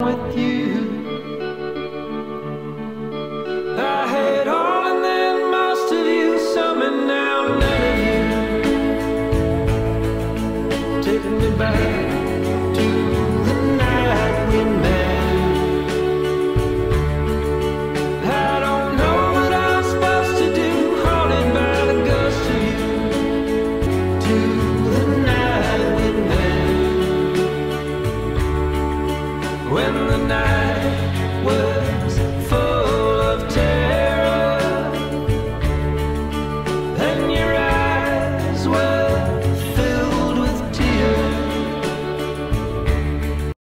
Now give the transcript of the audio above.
with you. I had all and then most of you, some and now none of you. Taking me back. when the night.